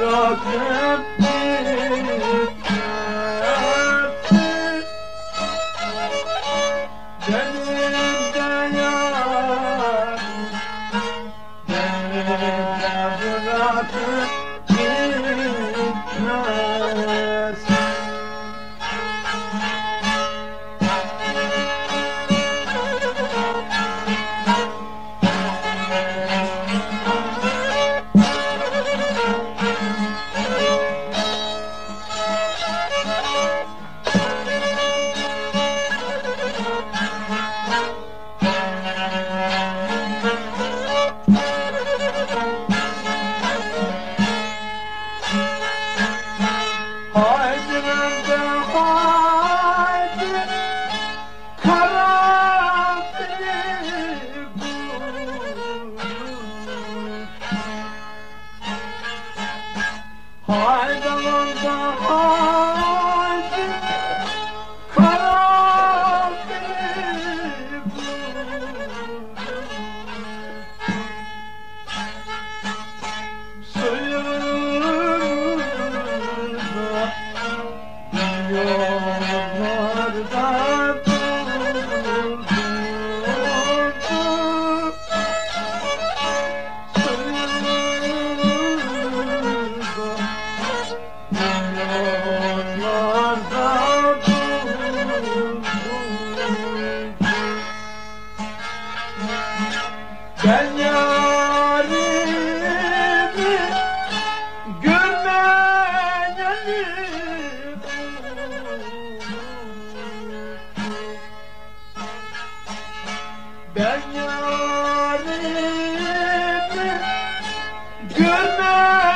bırakıp gitmezsin Good night.